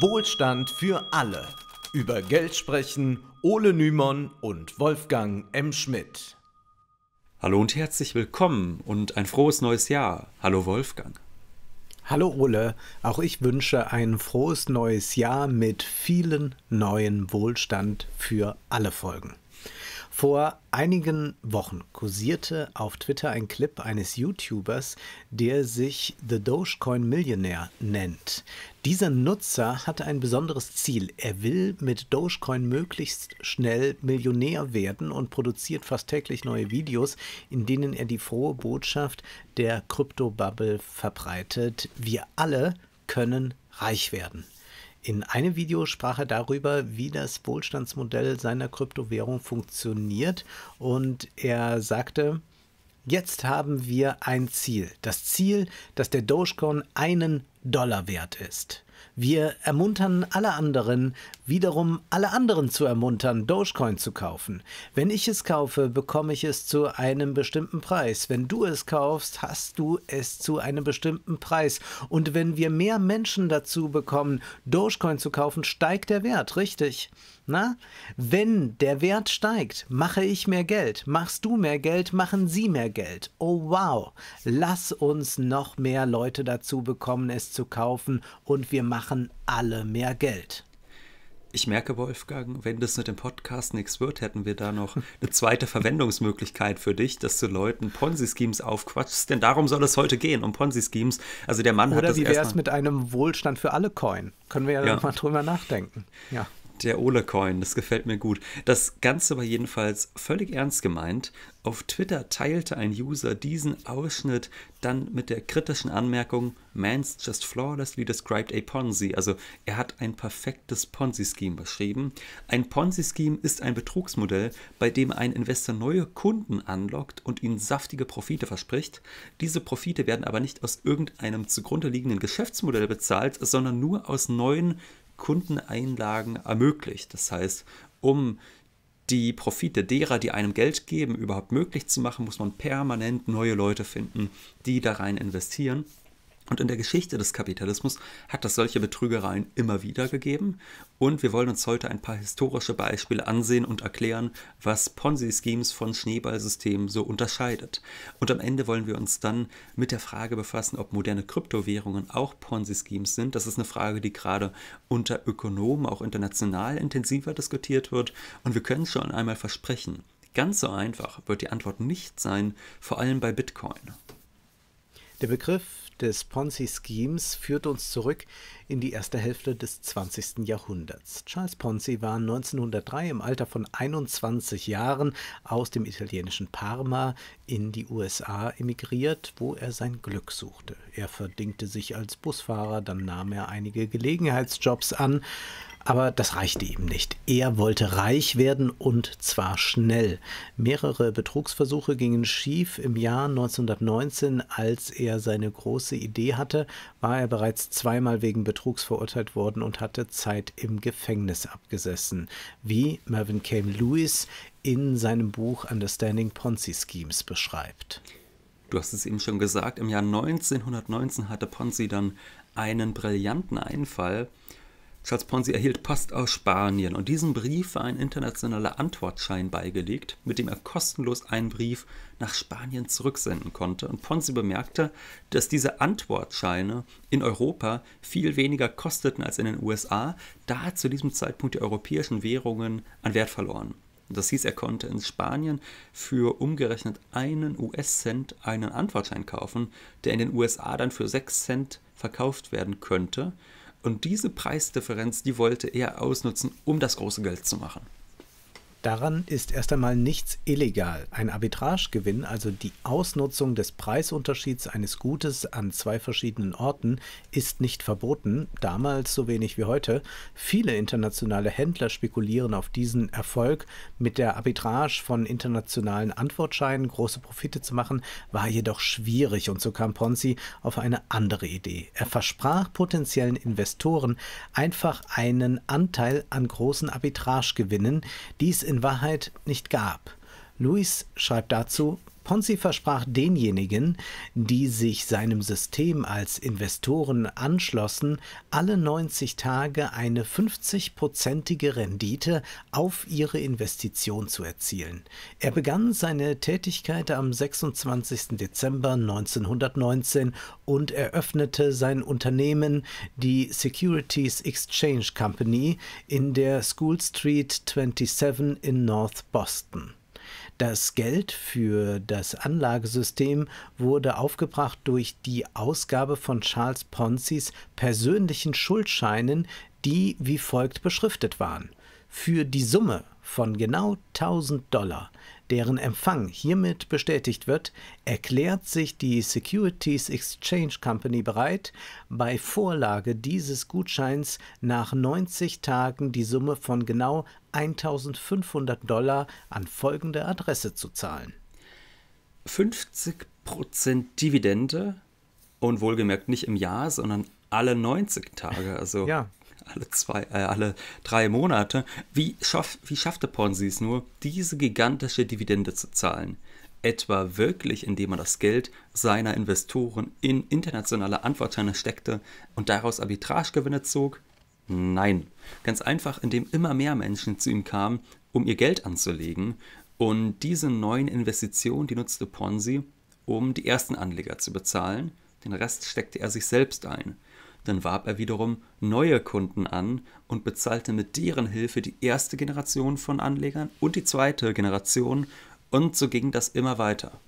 Wohlstand für alle. Über Geld sprechen Ole Nymon und Wolfgang M. Schmidt. Hallo und herzlich willkommen und ein frohes neues Jahr. Hallo Wolfgang. Hallo Ole, auch ich wünsche ein frohes neues Jahr mit vielen neuen Wohlstand für alle Folgen. Vor einigen Wochen kursierte auf Twitter ein Clip eines YouTubers, der sich The Dogecoin Millionaire nennt. Dieser Nutzer hat ein besonderes Ziel. Er will mit Dogecoin möglichst schnell Millionär werden und produziert fast täglich neue Videos, in denen er die frohe Botschaft der Kryptobubble verbreitet. Wir alle können reich werden. In einem Video sprach er darüber, wie das Wohlstandsmodell seiner Kryptowährung funktioniert und er sagte, jetzt haben wir ein Ziel. Das Ziel, dass der Dogecoin einen Dollar wert ist. Wir ermuntern alle anderen, wiederum alle anderen zu ermuntern, Dogecoin zu kaufen. Wenn ich es kaufe, bekomme ich es zu einem bestimmten Preis. Wenn du es kaufst, hast du es zu einem bestimmten Preis. Und wenn wir mehr Menschen dazu bekommen, Dogecoin zu kaufen, steigt der Wert, richtig? Na, wenn der Wert steigt, mache ich mehr Geld, machst du mehr Geld, machen sie mehr Geld. Oh wow, lass uns noch mehr Leute dazu bekommen, es zu kaufen und wir machen alle mehr Geld. Ich merke, Wolfgang, wenn das mit dem Podcast nichts wird, hätten wir da noch eine zweite Verwendungsmöglichkeit für dich, dass du Leuten Ponzi-Schemes aufquatschst. Denn darum soll es heute gehen, um Ponzi-Schemes. Also der Mann Oder hat das wie wäre es mit einem Wohlstand für alle Coin? Können wir ja, ja. mal drüber nachdenken. Ja. Der Ole-Coin, das gefällt mir gut. Das Ganze war jedenfalls völlig ernst gemeint. Auf Twitter teilte ein User diesen Ausschnitt dann mit der kritischen Anmerkung, Man's just flawlessly described a Ponzi. Also er hat ein perfektes Ponzi-Scheme beschrieben. Ein Ponzi-Scheme ist ein Betrugsmodell, bei dem ein Investor neue Kunden anlockt und ihnen saftige Profite verspricht. Diese Profite werden aber nicht aus irgendeinem zugrunde liegenden Geschäftsmodell bezahlt, sondern nur aus neuen Kundeneinlagen ermöglicht. Das heißt, um die Profite derer, die einem Geld geben, überhaupt möglich zu machen, muss man permanent neue Leute finden, die da rein investieren. Und in der Geschichte des Kapitalismus hat es solche Betrügereien immer wieder gegeben. Und wir wollen uns heute ein paar historische Beispiele ansehen und erklären, was Ponzi-Schemes von Schneeballsystemen so unterscheidet. Und am Ende wollen wir uns dann mit der Frage befassen, ob moderne Kryptowährungen auch Ponzi-Schemes sind. Das ist eine Frage, die gerade unter Ökonomen auch international intensiver diskutiert wird. Und wir können schon einmal versprechen, ganz so einfach wird die Antwort nicht sein, vor allem bei Bitcoin. Der Begriff des Ponzi-Schemes führt uns zurück in die erste Hälfte des 20. Jahrhunderts. Charles Ponzi war 1903 im Alter von 21 Jahren aus dem italienischen Parma in die USA emigriert, wo er sein Glück suchte. Er verdingte sich als Busfahrer, dann nahm er einige Gelegenheitsjobs an, aber das reichte ihm nicht. Er wollte reich werden und zwar schnell. Mehrere Betrugsversuche gingen schief. Im Jahr 1919, als er seine große Idee hatte, war er bereits zweimal wegen Betrugs verurteilt worden und hatte Zeit im Gefängnis abgesessen, wie Mervyn Came Lewis in seinem Buch Understanding Ponzi Schemes beschreibt. Du hast es eben schon gesagt, im Jahr 1919 hatte Ponzi dann einen brillanten Einfall Charles Ponzi erhielt Post aus Spanien und diesem Brief war ein internationaler Antwortschein beigelegt, mit dem er kostenlos einen Brief nach Spanien zurücksenden konnte. Und Ponzi bemerkte, dass diese Antwortscheine in Europa viel weniger kosteten als in den USA, da zu diesem Zeitpunkt die europäischen Währungen an Wert verloren. Das hieß, er konnte in Spanien für umgerechnet einen US-Cent einen Antwortschein kaufen, der in den USA dann für 6 Cent verkauft werden könnte. Und diese Preisdifferenz, die wollte er ausnutzen, um das große Geld zu machen. Daran ist erst einmal nichts illegal. Ein Arbitragegewinn, also die Ausnutzung des Preisunterschieds eines Gutes an zwei verschiedenen Orten, ist nicht verboten, damals so wenig wie heute. Viele internationale Händler spekulieren auf diesen Erfolg. Mit der Arbitrage von internationalen Antwortscheinen große Profite zu machen, war jedoch schwierig und so kam Ponzi auf eine andere Idee. Er versprach potenziellen Investoren einfach einen Anteil an großen Arbitragegewinnen, die es in Wahrheit nicht gab. Luis schreibt dazu, Ponzi versprach denjenigen, die sich seinem System als Investoren anschlossen, alle 90 Tage eine 50-prozentige Rendite auf ihre Investition zu erzielen. Er begann seine Tätigkeit am 26. Dezember 1919 und eröffnete sein Unternehmen, die Securities Exchange Company, in der School Street 27 in North Boston. Das Geld für das Anlagesystem wurde aufgebracht durch die Ausgabe von Charles Ponzis persönlichen Schuldscheinen, die wie folgt beschriftet waren. Für die Summe von genau 1000 Dollar deren Empfang hiermit bestätigt wird, erklärt sich die Securities Exchange Company bereit, bei Vorlage dieses Gutscheins nach 90 Tagen die Summe von genau 1500 Dollar an folgende Adresse zu zahlen. 50% Dividende und wohlgemerkt nicht im Jahr, sondern alle 90 Tage. Also ja alle zwei, äh, alle drei Monate. Wie, schaff, wie schaffte Ponzi es nur, diese gigantische Dividende zu zahlen? Etwa wirklich, indem er das Geld seiner Investoren in internationale Antwortscheine steckte und daraus Arbitragegewinne zog? Nein, ganz einfach, indem immer mehr Menschen zu ihm kamen, um ihr Geld anzulegen. Und diese neuen Investitionen, die nutzte Ponzi, um die ersten Anleger zu bezahlen. Den Rest steckte er sich selbst ein. Dann warb er wiederum neue Kunden an und bezahlte mit deren Hilfe die erste Generation von Anlegern und die zweite Generation und so ging das immer weiter.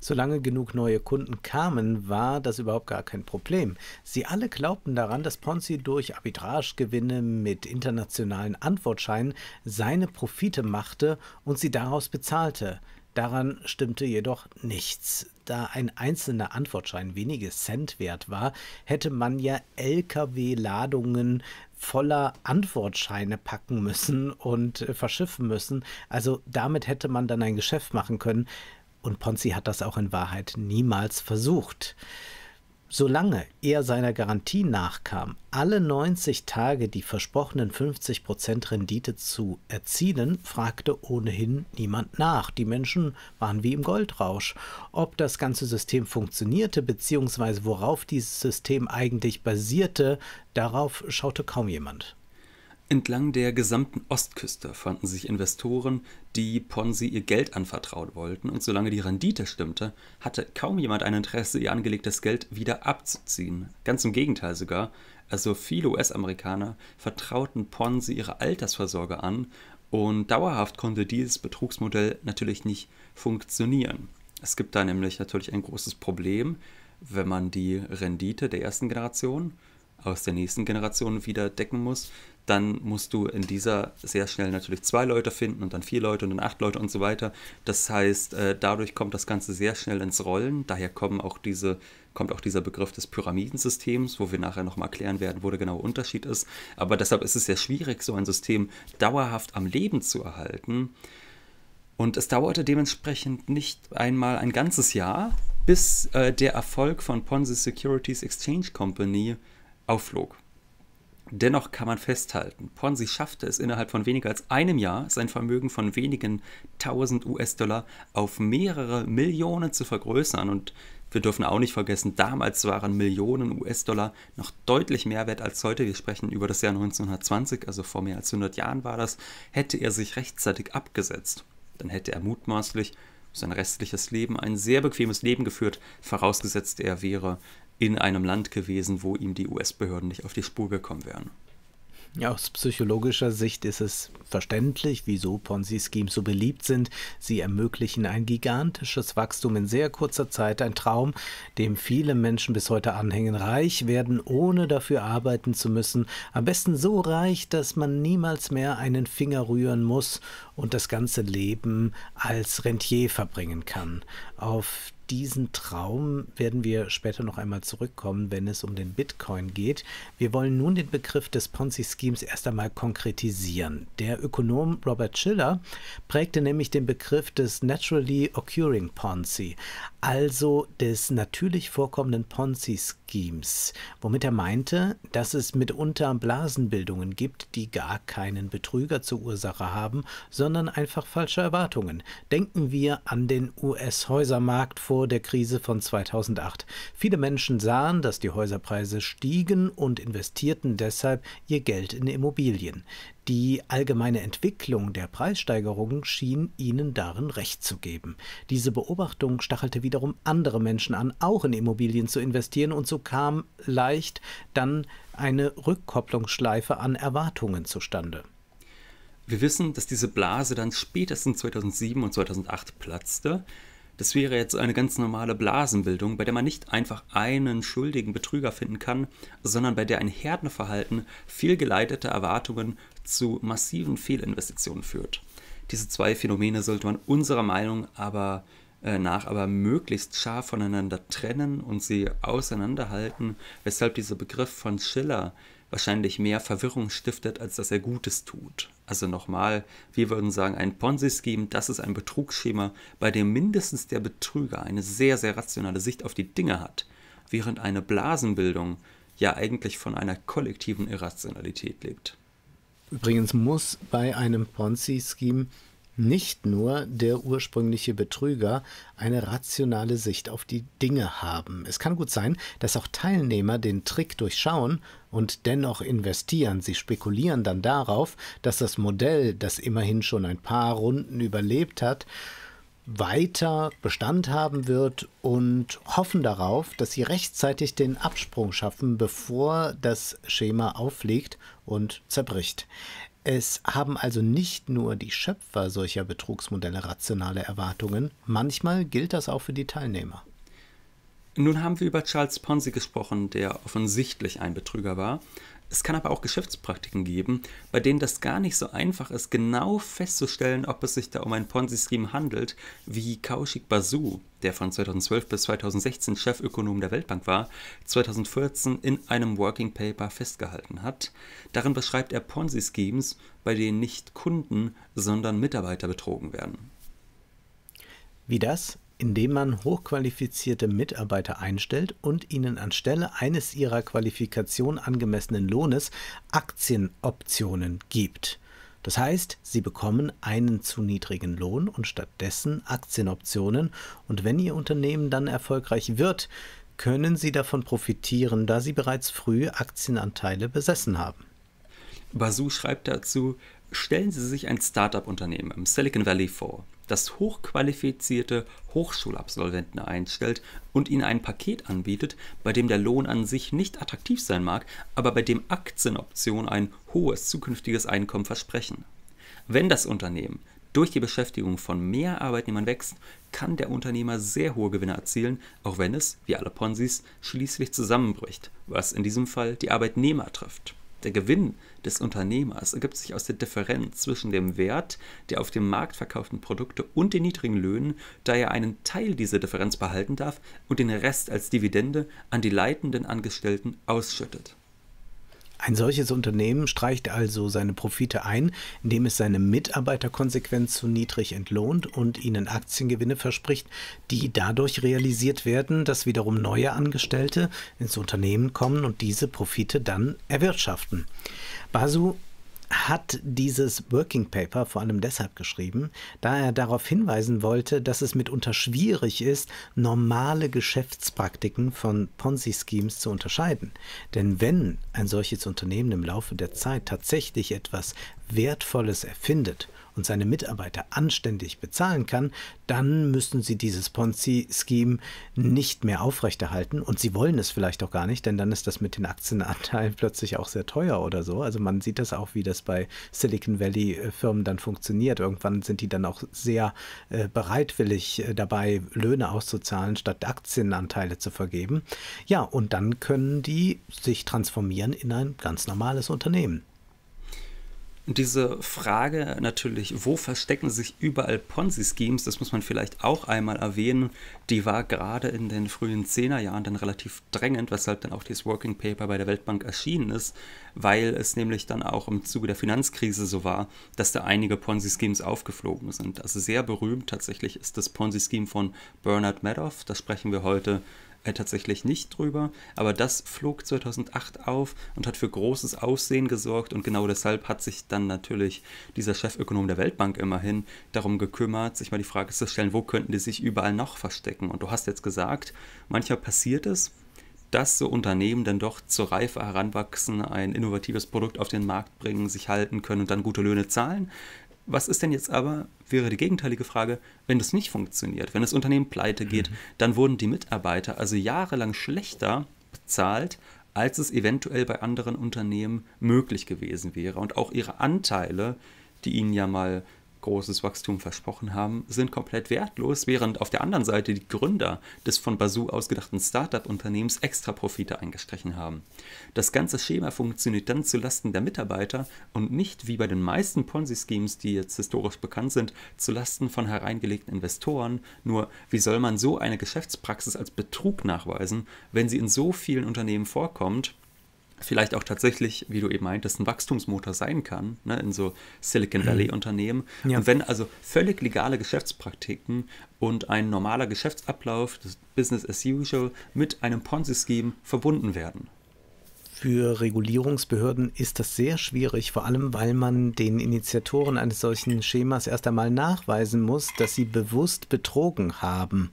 Solange genug neue Kunden kamen, war das überhaupt gar kein Problem. Sie alle glaubten daran, dass Ponzi durch Arbitragegewinne mit internationalen Antwortscheinen seine Profite machte und sie daraus bezahlte. Daran stimmte jedoch nichts. Da ein einzelner Antwortschein wenige Cent wert war, hätte man ja Lkw-Ladungen voller Antwortscheine packen müssen und äh, verschiffen müssen. Also damit hätte man dann ein Geschäft machen können. Und Ponzi hat das auch in Wahrheit niemals versucht. Solange er seiner Garantie nachkam, alle 90 Tage die versprochenen 50% Rendite zu erzielen, fragte ohnehin niemand nach. Die Menschen waren wie im Goldrausch. Ob das ganze System funktionierte bzw. worauf dieses System eigentlich basierte, darauf schaute kaum jemand. Entlang der gesamten Ostküste fanden sich Investoren, die Ponzi ihr Geld anvertraut wollten, und solange die Rendite stimmte, hatte kaum jemand ein Interesse, ihr angelegtes Geld wieder abzuziehen. Ganz im Gegenteil sogar, also viele US-Amerikaner vertrauten Ponzi ihre Altersvorsorge an und dauerhaft konnte dieses Betrugsmodell natürlich nicht funktionieren. Es gibt da nämlich natürlich ein großes Problem, wenn man die Rendite der ersten Generation aus der nächsten Generation wieder decken muss, dann musst du in dieser sehr schnell natürlich zwei Leute finden und dann vier Leute und dann acht Leute und so weiter. Das heißt, äh, dadurch kommt das Ganze sehr schnell ins Rollen. Daher kommen auch diese, kommt auch dieser Begriff des Pyramidensystems, wo wir nachher nochmal erklären werden, wo der genaue Unterschied ist. Aber deshalb ist es sehr schwierig, so ein System dauerhaft am Leben zu erhalten. Und es dauerte dementsprechend nicht einmal ein ganzes Jahr, bis äh, der Erfolg von Ponzi Securities Exchange Company aufflog. Dennoch kann man festhalten, Ponzi schaffte es innerhalb von weniger als einem Jahr, sein Vermögen von wenigen tausend US-Dollar auf mehrere Millionen zu vergrößern. Und wir dürfen auch nicht vergessen, damals waren Millionen US-Dollar noch deutlich mehr wert als heute. Wir sprechen über das Jahr 1920, also vor mehr als 100 Jahren war das. Hätte er sich rechtzeitig abgesetzt, dann hätte er mutmaßlich sein restliches Leben ein sehr bequemes Leben geführt, vorausgesetzt er wäre in einem Land gewesen, wo ihm die US-Behörden nicht auf die Spur gekommen wären. Ja, aus psychologischer Sicht ist es verständlich, wieso Ponzi-Schemes so beliebt sind. Sie ermöglichen ein gigantisches Wachstum in sehr kurzer Zeit, ein Traum, dem viele Menschen bis heute anhängen. Reich werden, ohne dafür arbeiten zu müssen. Am besten so reich, dass man niemals mehr einen Finger rühren muss und das ganze Leben als Rentier verbringen kann. Auf diesen Traum werden wir später noch einmal zurückkommen, wenn es um den Bitcoin geht. Wir wollen nun den Begriff des Ponzi-Schemes erst einmal konkretisieren. Der Ökonom Robert Schiller prägte nämlich den Begriff des Naturally Occurring Ponzi, also des natürlich vorkommenden Ponzi-Schemes Ponzi-Schemes, womit er meinte, dass es mitunter Blasenbildungen gibt, die gar keinen Betrüger zur Ursache haben, sondern einfach falsche Erwartungen. Denken wir an den US-Häusermarkt vor der Krise von 2008. Viele Menschen sahen, dass die Häuserpreise stiegen und investierten deshalb ihr Geld in Immobilien. Die allgemeine Entwicklung der Preissteigerungen schien ihnen darin recht zu geben. Diese Beobachtung stachelte wiederum andere Menschen an, auch in Immobilien zu investieren, und so kam leicht dann eine Rückkopplungsschleife an Erwartungen zustande. Wir wissen, dass diese Blase dann spätestens 2007 und 2008 platzte. Das wäre jetzt eine ganz normale Blasenbildung, bei der man nicht einfach einen schuldigen Betrüger finden kann, sondern bei der ein Herdenverhalten fehlgeleiteter Erwartungen zu massiven Fehlinvestitionen führt. Diese zwei Phänomene sollte man unserer Meinung aber äh, nach aber möglichst scharf voneinander trennen und sie auseinanderhalten, weshalb dieser Begriff von Schiller wahrscheinlich mehr Verwirrung stiftet, als dass er Gutes tut. Also nochmal, wir würden sagen, ein Ponzi-Scheme, das ist ein Betrugsschema, bei dem mindestens der Betrüger eine sehr, sehr rationale Sicht auf die Dinge hat, während eine Blasenbildung ja eigentlich von einer kollektiven Irrationalität lebt. Übrigens muss bei einem Ponzi-Scheme nicht nur der ursprüngliche Betrüger eine rationale Sicht auf die Dinge haben. Es kann gut sein, dass auch Teilnehmer den Trick durchschauen und dennoch investieren. Sie spekulieren dann darauf, dass das Modell, das immerhin schon ein paar Runden überlebt hat, weiter Bestand haben wird und hoffen darauf, dass sie rechtzeitig den Absprung schaffen, bevor das Schema aufliegt und zerbricht. Es haben also nicht nur die Schöpfer solcher Betrugsmodelle rationale Erwartungen, manchmal gilt das auch für die Teilnehmer. Nun haben wir über Charles Ponzi gesprochen, der offensichtlich ein Betrüger war. Es kann aber auch Geschäftspraktiken geben, bei denen das gar nicht so einfach ist, genau festzustellen, ob es sich da um ein Ponzi-Scheme handelt, wie Kaushik Basu, der von 2012 bis 2016 Chefökonom der Weltbank war, 2014 in einem Working Paper festgehalten hat. Darin beschreibt er Ponzi-Schemes, bei denen nicht Kunden, sondern Mitarbeiter betrogen werden. Wie das? Indem man hochqualifizierte Mitarbeiter einstellt und ihnen anstelle eines ihrer Qualifikation angemessenen Lohnes Aktienoptionen gibt. Das heißt, sie bekommen einen zu niedrigen Lohn und stattdessen Aktienoptionen und wenn ihr Unternehmen dann erfolgreich wird, können sie davon profitieren, da sie bereits früh Aktienanteile besessen haben. Basu schreibt dazu, stellen Sie sich ein Startup-Unternehmen im Silicon Valley vor das hochqualifizierte Hochschulabsolventen einstellt und ihnen ein Paket anbietet, bei dem der Lohn an sich nicht attraktiv sein mag, aber bei dem Aktienoptionen ein hohes zukünftiges Einkommen versprechen. Wenn das Unternehmen durch die Beschäftigung von mehr Arbeitnehmern wächst, kann der Unternehmer sehr hohe Gewinne erzielen, auch wenn es, wie alle Ponzis, schließlich zusammenbricht, was in diesem Fall die Arbeitnehmer trifft. Der Gewinn des Unternehmers ergibt sich aus der Differenz zwischen dem Wert der auf dem Markt verkauften Produkte und den niedrigen Löhnen, da er einen Teil dieser Differenz behalten darf und den Rest als Dividende an die leitenden Angestellten ausschüttet. Ein solches Unternehmen streicht also seine Profite ein, indem es seine Mitarbeiter konsequent zu niedrig entlohnt und ihnen Aktiengewinne verspricht, die dadurch realisiert werden, dass wiederum neue Angestellte ins Unternehmen kommen und diese Profite dann erwirtschaften. Basu hat dieses Working Paper vor allem deshalb geschrieben, da er darauf hinweisen wollte, dass es mitunter schwierig ist, normale Geschäftspraktiken von Ponzi-Schemes zu unterscheiden. Denn wenn ein solches Unternehmen im Laufe der Zeit tatsächlich etwas Wertvolles erfindet und seine Mitarbeiter anständig bezahlen kann, dann müssen sie dieses Ponzi-Scheme nicht mehr aufrechterhalten und sie wollen es vielleicht auch gar nicht, denn dann ist das mit den Aktienanteilen plötzlich auch sehr teuer oder so. Also man sieht das auch, wie das bei Silicon Valley-Firmen dann funktioniert. Irgendwann sind die dann auch sehr äh, bereitwillig äh, dabei, Löhne auszuzahlen, statt Aktienanteile zu vergeben. Ja, und dann können die sich transformieren in ein ganz normales Unternehmen. Diese Frage natürlich, wo verstecken sich überall Ponzi-Schemes, das muss man vielleicht auch einmal erwähnen, die war gerade in den frühen Zehnerjahren dann relativ drängend, weshalb dann auch dieses Working Paper bei der Weltbank erschienen ist, weil es nämlich dann auch im Zuge der Finanzkrise so war, dass da einige Ponzi-Schemes aufgeflogen sind. Also sehr berühmt tatsächlich ist das Ponzi-Scheme von Bernard Madoff, da sprechen wir heute äh, tatsächlich nicht drüber, aber das flog 2008 auf und hat für großes Aussehen gesorgt und genau deshalb hat sich dann natürlich dieser Chefökonom der Weltbank immerhin darum gekümmert, sich mal die Frage zu stellen, wo könnten die sich überall noch verstecken? Und du hast jetzt gesagt, manchmal passiert es, dass so Unternehmen dann doch zur Reife heranwachsen, ein innovatives Produkt auf den Markt bringen, sich halten können und dann gute Löhne zahlen. Was ist denn jetzt aber, wäre die gegenteilige Frage, wenn das nicht funktioniert, wenn das Unternehmen pleite geht, mhm. dann wurden die Mitarbeiter also jahrelang schlechter bezahlt, als es eventuell bei anderen Unternehmen möglich gewesen wäre. Und auch ihre Anteile, die ihnen ja mal großes Wachstum versprochen haben, sind komplett wertlos, während auf der anderen Seite die Gründer des von Bazoo ausgedachten Startup-Unternehmens extra Profite eingestrichen haben. Das ganze Schema funktioniert dann zulasten der Mitarbeiter und nicht wie bei den meisten Ponzi-Schemes, die jetzt historisch bekannt sind, zulasten von hereingelegten Investoren. Nur wie soll man so eine Geschäftspraxis als Betrug nachweisen, wenn sie in so vielen Unternehmen vorkommt vielleicht auch tatsächlich, wie du eben meintest, ein Wachstumsmotor sein kann, ne, in so Silicon Valley-Unternehmen. Ja. Und wenn also völlig legale Geschäftspraktiken und ein normaler Geschäftsablauf, das Business as usual, mit einem Ponzi-Scheme verbunden werden. Für Regulierungsbehörden ist das sehr schwierig, vor allem weil man den Initiatoren eines solchen Schemas erst einmal nachweisen muss, dass sie bewusst betrogen haben.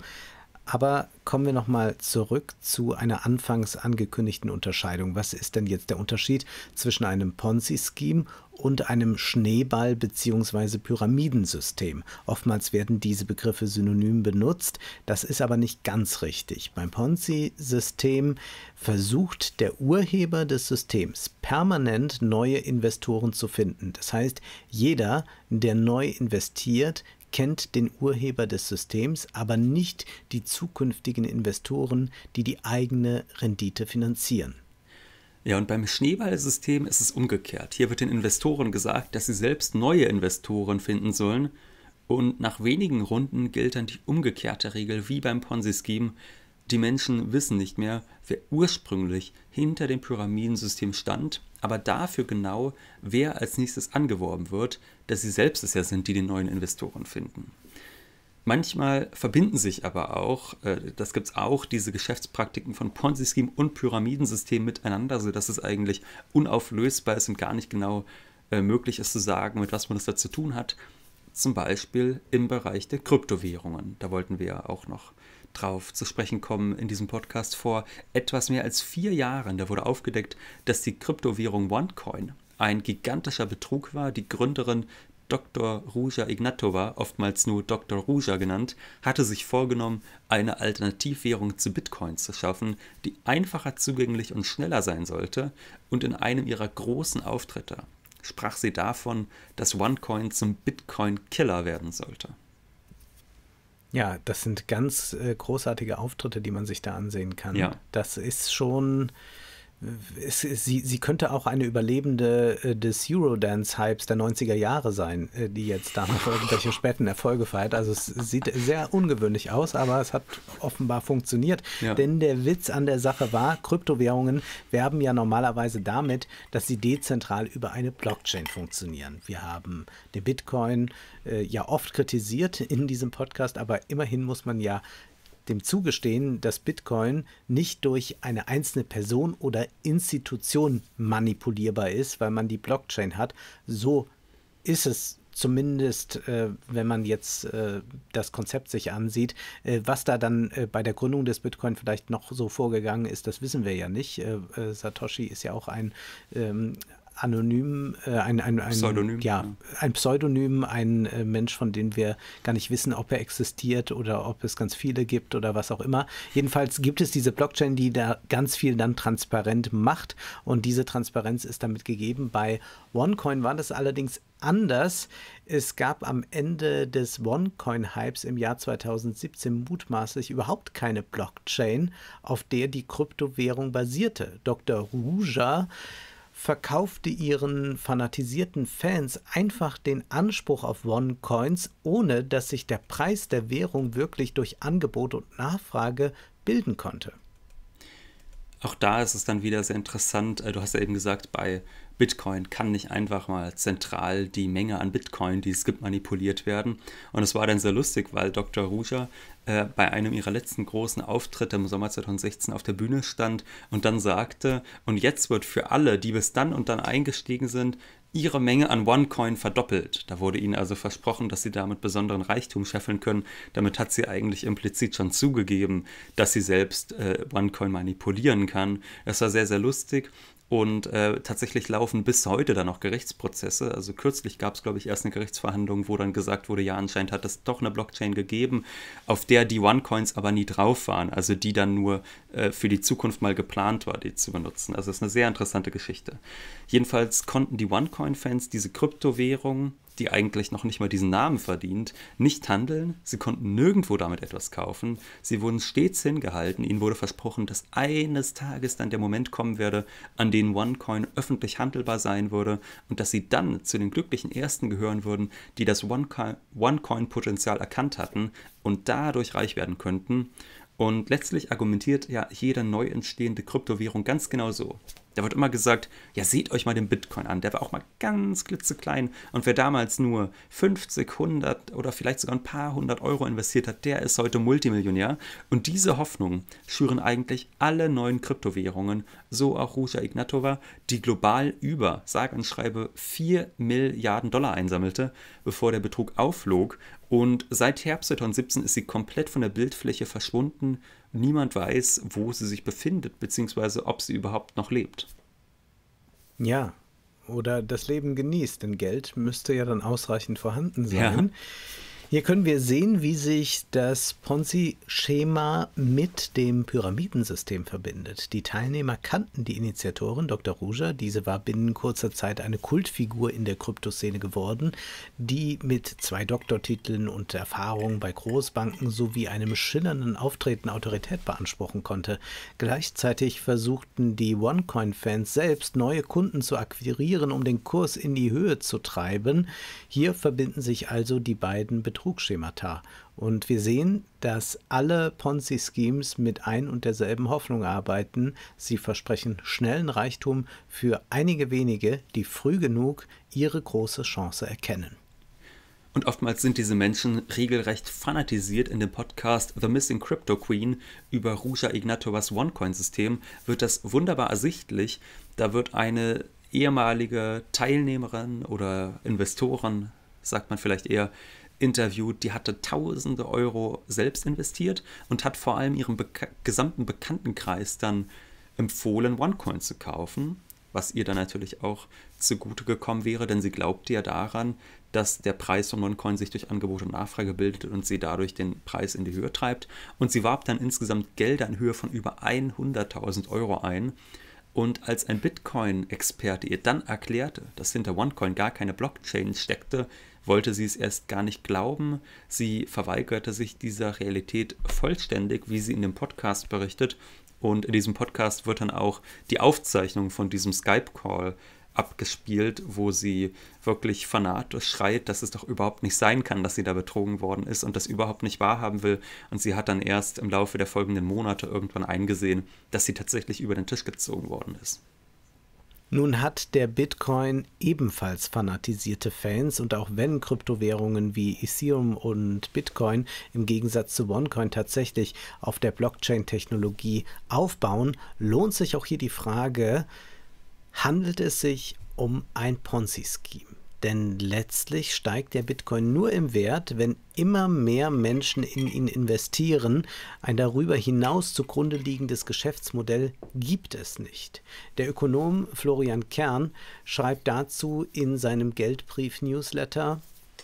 Aber kommen wir nochmal zurück zu einer anfangs angekündigten Unterscheidung. Was ist denn jetzt der Unterschied zwischen einem Ponzi-Scheme und einem Schneeball- bzw. Pyramidensystem? Oftmals werden diese Begriffe synonym benutzt. Das ist aber nicht ganz richtig. Beim Ponzi-System versucht der Urheber des Systems permanent neue Investoren zu finden. Das heißt, jeder, der neu investiert, kennt den Urheber des Systems, aber nicht die zukünftigen Investoren, die die eigene Rendite finanzieren. Ja, und beim Schneeballsystem ist es umgekehrt. Hier wird den Investoren gesagt, dass sie selbst neue Investoren finden sollen. Und nach wenigen Runden gilt dann die umgekehrte Regel wie beim Ponzi-Scheme. Die Menschen wissen nicht mehr, wer ursprünglich hinter dem Pyramidensystem stand aber dafür genau, wer als nächstes angeworben wird, dass sie selbst es ja sind, die den neuen Investoren finden. Manchmal verbinden sich aber auch, äh, das gibt es auch, diese Geschäftspraktiken von Ponzi-Scheme und Pyramidensystem miteinander, sodass es eigentlich unauflösbar ist und gar nicht genau äh, möglich ist zu sagen, mit was man das da zu tun hat. Zum Beispiel im Bereich der Kryptowährungen. Da wollten wir ja auch noch drauf zu sprechen kommen in diesem Podcast. Vor etwas mehr als vier Jahren, da wurde aufgedeckt, dass die Kryptowährung OneCoin ein gigantischer Betrug war. Die Gründerin Dr. Ruja Ignatova, oftmals nur Dr. Ruja genannt, hatte sich vorgenommen, eine Alternativwährung zu Bitcoin zu schaffen, die einfacher zugänglich und schneller sein sollte, und in einem ihrer großen Auftritte sprach sie davon, dass OneCoin zum Bitcoin-Killer werden sollte. Ja, das sind ganz äh, großartige Auftritte, die man sich da ansehen kann. Ja. Das ist schon es, sie, sie könnte auch eine Überlebende äh, des Eurodance-Hypes der 90er Jahre sein, äh, die jetzt da noch irgendwelche späten Erfolge feiert. Also es sieht sehr ungewöhnlich aus, aber es hat offenbar funktioniert. Ja. Denn der Witz an der Sache war, Kryptowährungen werben ja normalerweise damit, dass sie dezentral über eine Blockchain funktionieren. Wir haben den Bitcoin äh, ja oft kritisiert in diesem Podcast, aber immerhin muss man ja dem zugestehen, dass Bitcoin nicht durch eine einzelne Person oder Institution manipulierbar ist, weil man die Blockchain hat. So ist es zumindest, äh, wenn man jetzt äh, das Konzept sich ansieht. Äh, was da dann äh, bei der Gründung des Bitcoin vielleicht noch so vorgegangen ist, das wissen wir ja nicht. Äh, äh, Satoshi ist ja auch ein ähm, anonym, äh, ein, ein, ein, Pseudonym. Ja, ein Pseudonym, ein äh, Mensch, von dem wir gar nicht wissen, ob er existiert oder ob es ganz viele gibt oder was auch immer. Jedenfalls gibt es diese Blockchain, die da ganz viel dann transparent macht und diese Transparenz ist damit gegeben. Bei OneCoin war das allerdings anders. Es gab am Ende des OneCoin-Hypes im Jahr 2017 mutmaßlich überhaupt keine Blockchain, auf der die Kryptowährung basierte. Dr. Ruja verkaufte ihren fanatisierten Fans einfach den Anspruch auf One-Coins, ohne dass sich der Preis der Währung wirklich durch Angebot und Nachfrage bilden konnte. Auch da ist es dann wieder sehr interessant. Äh, du hast ja eben gesagt, bei Bitcoin kann nicht einfach mal zentral die Menge an Bitcoin, die es gibt, manipuliert werden. Und es war dann sehr lustig, weil Dr. Ruja äh, bei einem ihrer letzten großen Auftritte im Sommer 2016 auf der Bühne stand und dann sagte, und jetzt wird für alle, die bis dann und dann eingestiegen sind, ihre Menge an OneCoin verdoppelt. Da wurde ihnen also versprochen, dass sie damit besonderen Reichtum scheffeln können. Damit hat sie eigentlich implizit schon zugegeben, dass sie selbst äh, OneCoin manipulieren kann. Das war sehr, sehr lustig. Und äh, tatsächlich laufen bis heute dann noch Gerichtsprozesse. Also kürzlich gab es, glaube ich, erst eine Gerichtsverhandlung, wo dann gesagt wurde, ja, anscheinend hat es doch eine Blockchain gegeben, auf der die OneCoins aber nie drauf waren. Also die dann nur äh, für die Zukunft mal geplant war, die zu benutzen. Also es ist eine sehr interessante Geschichte. Jedenfalls konnten die OneCoin-Fans diese Kryptowährung die eigentlich noch nicht mal diesen Namen verdient, nicht handeln. Sie konnten nirgendwo damit etwas kaufen. Sie wurden stets hingehalten. Ihnen wurde versprochen, dass eines Tages dann der Moment kommen werde, an dem OneCoin öffentlich handelbar sein würde und dass sie dann zu den glücklichen Ersten gehören würden, die das OneCoin-Potenzial erkannt hatten und dadurch reich werden könnten. Und letztlich argumentiert ja jede neu entstehende Kryptowährung ganz genau so. Da wird immer gesagt, ja, seht euch mal den Bitcoin an. Der war auch mal ganz klitzeklein. Und wer damals nur 50, 100 oder vielleicht sogar ein paar hundert Euro investiert hat, der ist heute Multimillionär. Und diese Hoffnung schüren eigentlich alle neuen Kryptowährungen, so auch Ruja Ignatova, die global über, sage und schreibe, 4 Milliarden Dollar einsammelte, bevor der Betrug aufflog. Und seit Herbst 2017 ist sie komplett von der Bildfläche verschwunden niemand weiß, wo sie sich befindet, beziehungsweise ob sie überhaupt noch lebt. Ja, oder das Leben genießt, denn Geld müsste ja dann ausreichend vorhanden sein. Ja. Hier können wir sehen, wie sich das Ponzi-Schema mit dem Pyramidensystem verbindet. Die Teilnehmer kannten die Initiatorin Dr. Ruja. Diese war binnen kurzer Zeit eine Kultfigur in der Kryptoszene geworden, die mit zwei Doktortiteln und Erfahrungen bei Großbanken sowie einem schillernden Auftreten Autorität beanspruchen konnte. Gleichzeitig versuchten die OneCoin-Fans selbst neue Kunden zu akquirieren, um den Kurs in die Höhe zu treiben. Hier verbinden sich also die beiden Betroffenen Betrugsschemata. Und wir sehen, dass alle Ponzi-Schemes mit ein und derselben Hoffnung arbeiten. Sie versprechen schnellen Reichtum für einige wenige, die früh genug ihre große Chance erkennen. Und oftmals sind diese Menschen regelrecht fanatisiert. In dem Podcast The Missing Crypto Queen über Ruja Ignatovas OneCoin-System wird das wunderbar ersichtlich. Da wird eine ehemalige Teilnehmerin oder Investorin, sagt man vielleicht eher, interviewt, die hatte tausende Euro selbst investiert und hat vor allem ihrem beka gesamten Bekanntenkreis dann empfohlen, OneCoin zu kaufen, was ihr dann natürlich auch zugute gekommen wäre, denn sie glaubte ja daran, dass der Preis von OneCoin sich durch Angebot und Nachfrage bildet und sie dadurch den Preis in die Höhe treibt. Und sie warb dann insgesamt Gelder in Höhe von über 100.000 Euro ein. Und als ein Bitcoin-Experte ihr dann erklärte, dass hinter OneCoin gar keine Blockchain steckte, wollte sie es erst gar nicht glauben. Sie verweigerte sich dieser Realität vollständig, wie sie in dem Podcast berichtet. Und in diesem Podcast wird dann auch die Aufzeichnung von diesem Skype-Call abgespielt, wo sie wirklich fanatisch schreit, dass es doch überhaupt nicht sein kann, dass sie da betrogen worden ist und das überhaupt nicht wahrhaben will. Und sie hat dann erst im Laufe der folgenden Monate irgendwann eingesehen, dass sie tatsächlich über den Tisch gezogen worden ist. Nun hat der Bitcoin ebenfalls fanatisierte Fans und auch wenn Kryptowährungen wie Ethereum und Bitcoin im Gegensatz zu OneCoin tatsächlich auf der Blockchain-Technologie aufbauen, lohnt sich auch hier die Frage, handelt es sich um ein Ponzi-Scheme? Denn letztlich steigt der Bitcoin nur im Wert, wenn immer mehr Menschen in ihn investieren. Ein darüber hinaus zugrunde liegendes Geschäftsmodell gibt es nicht. Der Ökonom Florian Kern schreibt dazu in seinem Geldbrief-Newsletter,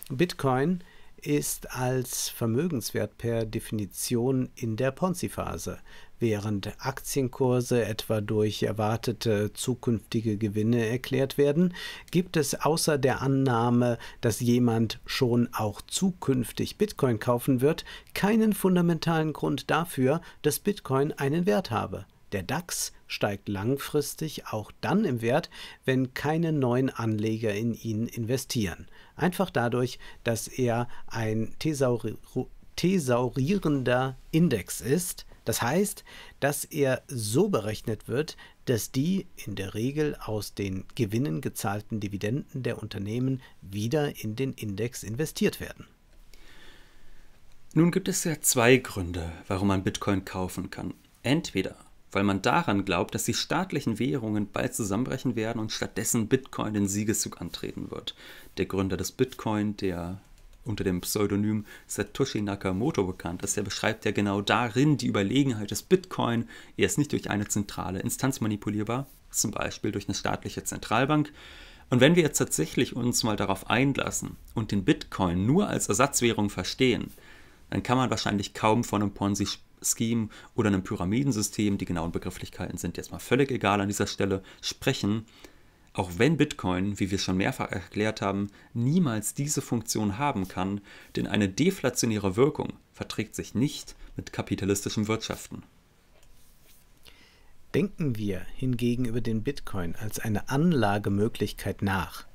Bitcoin ist als Vermögenswert per Definition in der Ponzi-Phase. Während Aktienkurse etwa durch erwartete zukünftige Gewinne erklärt werden, gibt es außer der Annahme, dass jemand schon auch zukünftig Bitcoin kaufen wird, keinen fundamentalen Grund dafür, dass Bitcoin einen Wert habe. Der DAX steigt langfristig auch dann im Wert, wenn keine neuen Anleger in ihn investieren. Einfach dadurch, dass er ein thesaurierender Index ist, Das heißt, dass er so berechnet wird, dass die in der Regel aus den Gewinnen gezahlten Dividenden der Unternehmen wieder in den Index investiert werden. Nun gibt es ja zwei Gründe, warum man Bitcoin kaufen kann. Entweder weil man daran glaubt, dass die staatlichen Währungen bald zusammenbrechen werden und stattdessen Bitcoin den Siegeszug antreten wird. Der Gründer des Bitcoin, der unter dem Pseudonym Satoshi Nakamoto bekannt ist, der beschreibt ja genau darin die Überlegenheit des Bitcoin. Er ist nicht durch eine zentrale Instanz manipulierbar, zum Beispiel durch eine staatliche Zentralbank. Und wenn wir jetzt tatsächlich uns mal darauf einlassen und den Bitcoin nur als Ersatzwährung verstehen, dann kann man wahrscheinlich kaum von einem Ponzi Scheme oder einem Pyramidensystem, die genauen Begrifflichkeiten sind jetzt mal völlig egal an dieser Stelle, sprechen, auch wenn Bitcoin, wie wir schon mehrfach erklärt haben, niemals diese Funktion haben kann, denn eine deflationäre Wirkung verträgt sich nicht mit kapitalistischem Wirtschaften. Denken wir hingegen über den Bitcoin als eine Anlagemöglichkeit nach,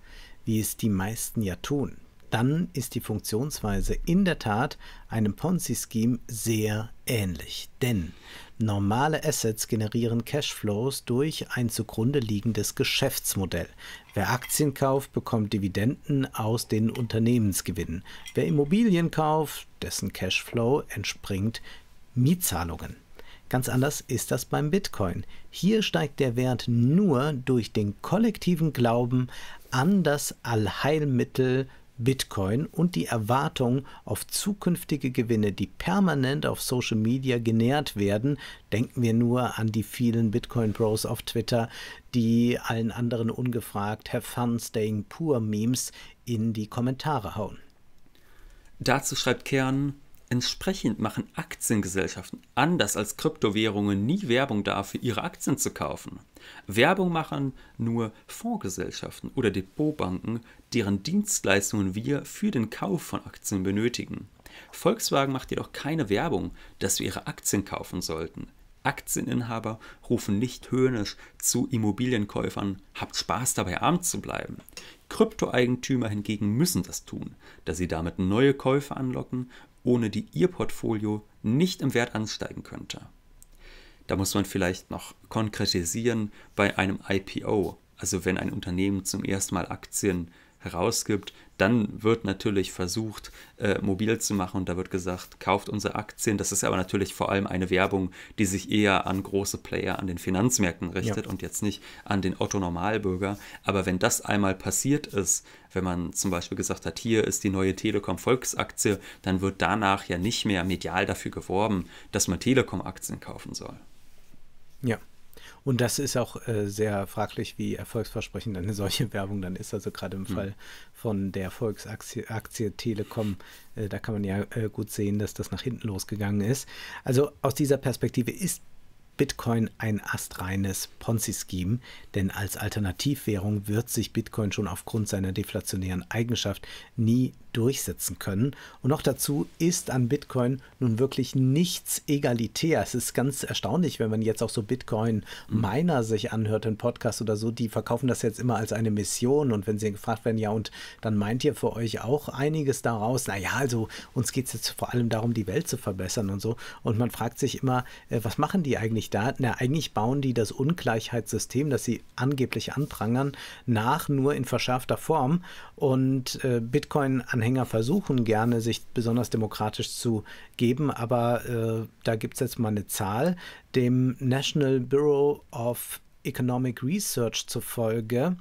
wie es die meisten ja tun, dann ist die Funktionsweise in der Tat einem Ponzi-Scheme sehr ähnlich. Denn normale Assets generieren Cashflows durch ein zugrunde liegendes Geschäftsmodell. Wer Aktien kauft, bekommt Dividenden aus den Unternehmensgewinnen. Wer Immobilien kauft, dessen Cashflow entspringt Mietzahlungen. Ganz anders ist das beim Bitcoin. Hier steigt der Wert nur durch den kollektiven Glauben an das Allheilmittel Bitcoin und die Erwartung auf zukünftige Gewinne, die permanent auf Social Media genährt werden. Denken wir nur an die vielen Bitcoin Bros auf Twitter, die allen anderen ungefragt Have Fun Staying Poor Memes in die Kommentare hauen. Dazu schreibt Kern, Entsprechend machen Aktiengesellschaften anders als Kryptowährungen nie Werbung dafür, ihre Aktien zu kaufen. Werbung machen nur Fondsgesellschaften oder Depotbanken, deren Dienstleistungen wir für den Kauf von Aktien benötigen. Volkswagen macht jedoch keine Werbung, dass wir ihre Aktien kaufen sollten. Aktieninhaber rufen nicht höhnisch zu Immobilienkäufern, habt Spaß dabei arm zu bleiben. Kryptoeigentümer hingegen müssen das tun, da sie damit neue Käufe anlocken ohne die Ihr Portfolio nicht im Wert ansteigen könnte. Da muss man vielleicht noch konkretisieren bei einem IPO, also wenn ein Unternehmen zum ersten Mal Aktien herausgibt, dann wird natürlich versucht, äh, mobil zu machen und da wird gesagt, kauft unsere Aktien. Das ist aber natürlich vor allem eine Werbung, die sich eher an große Player an den Finanzmärkten richtet ja. und jetzt nicht an den Otto-Normalbürger. Aber wenn das einmal passiert ist, wenn man zum Beispiel gesagt hat, hier ist die neue Telekom-Volksaktie, dann wird danach ja nicht mehr medial dafür geworben, dass man Telekom-Aktien kaufen soll. Ja. Und das ist auch äh, sehr fraglich, wie erfolgsversprechend eine solche Werbung dann ist. Also gerade im mhm. Fall von der Volksaktie Aktie Telekom, äh, da kann man ja äh, gut sehen, dass das nach hinten losgegangen ist. Also aus dieser Perspektive ist Bitcoin ein astreines Ponzi-Scheme, denn als Alternativwährung wird sich Bitcoin schon aufgrund seiner deflationären Eigenschaft nie durchsetzen können. Und noch dazu ist an Bitcoin nun wirklich nichts egalitär. Es ist ganz erstaunlich, wenn man jetzt auch so Bitcoin-Miner sich anhört, in Podcast oder so, die verkaufen das jetzt immer als eine Mission. Und wenn sie gefragt werden, ja, und dann meint ihr für euch auch einiges daraus? Naja, also uns geht es jetzt vor allem darum, die Welt zu verbessern und so. Und man fragt sich immer, äh, was machen die eigentlich da? Na, eigentlich bauen die das Ungleichheitssystem, das sie angeblich anprangern, nach, nur in verschärfter Form. Und äh, Bitcoin an Anhänger versuchen gerne, sich besonders demokratisch zu geben, aber äh, da gibt es jetzt mal eine Zahl. Dem National Bureau of Economic Research zufolge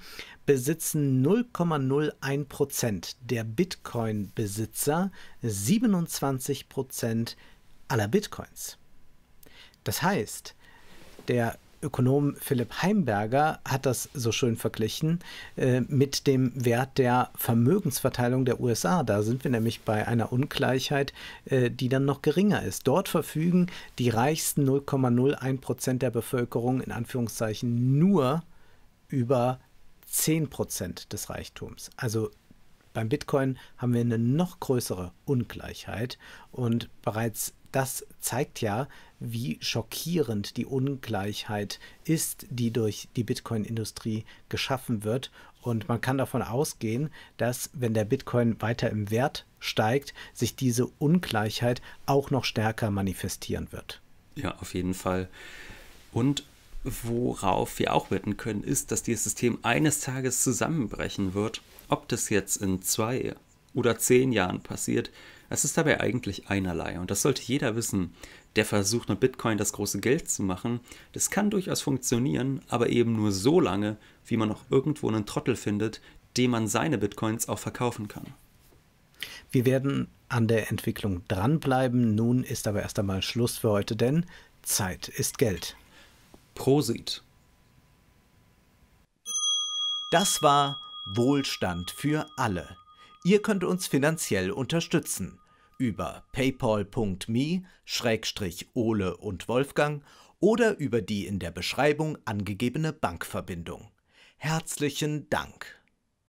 besitzen 0,01 Prozent der Bitcoin-Besitzer 27 Prozent aller Bitcoins. Das heißt, der Ökonom Philipp Heimberger hat das so schön verglichen äh, mit dem Wert der Vermögensverteilung der USA. Da sind wir nämlich bei einer Ungleichheit, äh, die dann noch geringer ist. Dort verfügen die reichsten 0,01 Prozent der Bevölkerung in Anführungszeichen nur über 10 Prozent des Reichtums. Also beim Bitcoin haben wir eine noch größere Ungleichheit und bereits das zeigt ja, wie schockierend die Ungleichheit ist, die durch die Bitcoin-Industrie geschaffen wird. Und man kann davon ausgehen, dass wenn der Bitcoin weiter im Wert steigt, sich diese Ungleichheit auch noch stärker manifestieren wird. Ja, auf jeden Fall. Und worauf wir auch wetten können, ist, dass dieses System eines Tages zusammenbrechen wird. Ob das jetzt in zwei oder zehn Jahren passiert, es ist dabei eigentlich einerlei. Und das sollte jeder wissen, der versucht mit Bitcoin das große Geld zu machen. Das kann durchaus funktionieren, aber eben nur so lange, wie man noch irgendwo einen Trottel findet, dem man seine Bitcoins auch verkaufen kann. Wir werden an der Entwicklung dranbleiben. Nun ist aber erst einmal Schluss für heute, denn Zeit ist Geld. Prosit. Das war Wohlstand für alle. Ihr könnt uns finanziell unterstützen über paypal.me-ole und Wolfgang oder über die in der Beschreibung angegebene Bankverbindung. Herzlichen Dank.